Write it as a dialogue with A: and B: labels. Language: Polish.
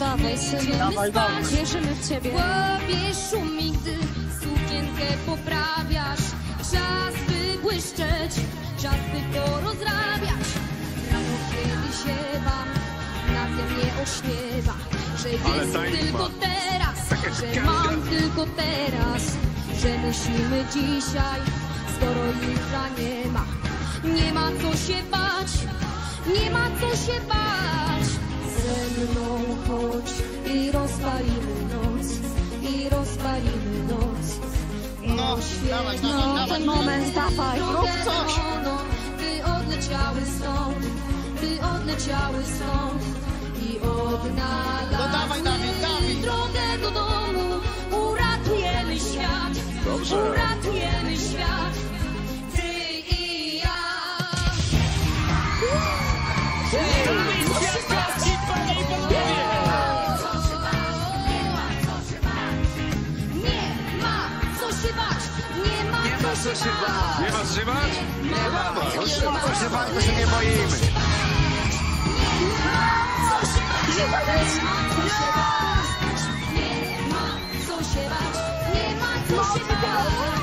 A: Dawaj, synu.
B: Dawaj, dawaj.
A: Wierzymy w ciebie.
C: głowie szumi, gdy sukienkę poprawiasz. Czas by błyszczeć, czas by porozrabiać. Rano kiedy się wam na tym nie ośmiewa, że
D: Ale
C: jest tylko
D: ma.
C: teraz,
D: Taka
C: że mam tylko teraz, że musimy dzisiaj, skoro jutra nie ma. Nie ma co się bać, nie ma co się bać. Chodź i rozpalimy noc, i rozpalimy noc.
B: No, dawaj, dawaj,
A: ten moment, dawaj.
B: Rób coś.
C: Drogę by odleciały stąd, by odleciały stąd nie ma, Nie
D: się bać. Nie ma co się bać? Nie ma.
B: Co się bać, nie boimy.
C: Nie ma co się bać, nie ma co się bać.